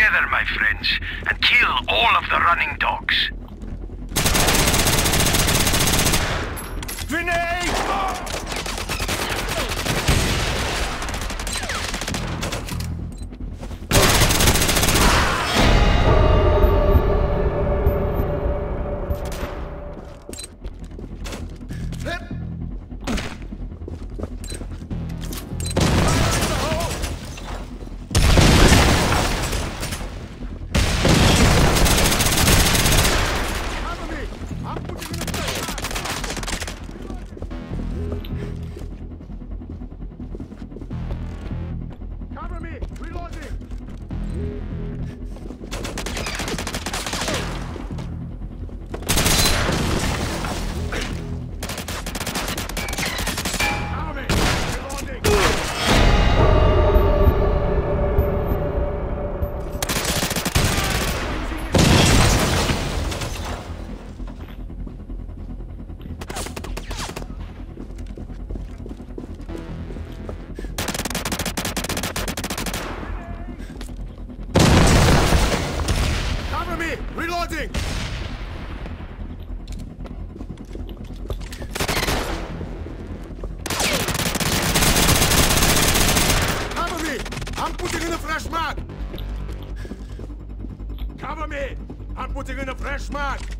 Together, my friends, and kill all of the running dogs. Reloading! Cover me! I'm putting in a fresh mag! Cover me! I'm putting in a fresh mag!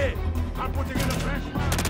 I'm putting in a fresh one.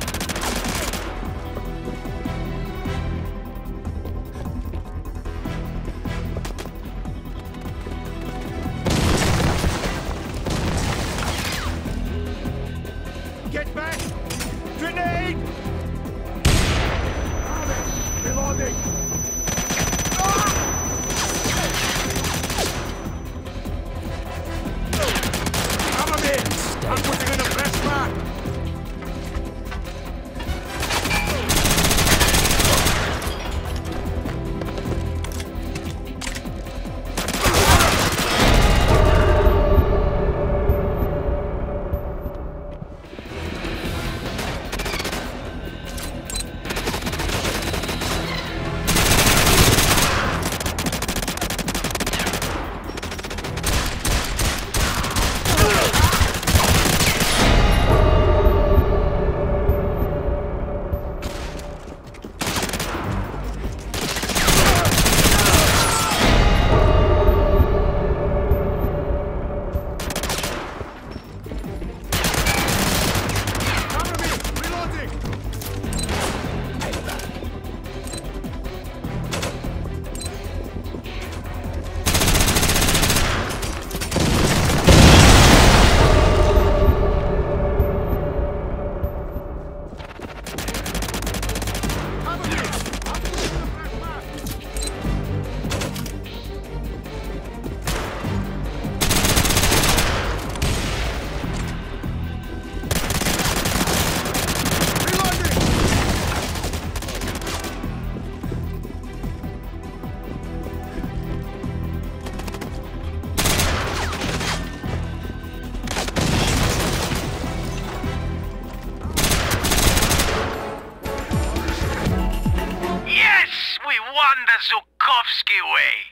The Zukovsky way.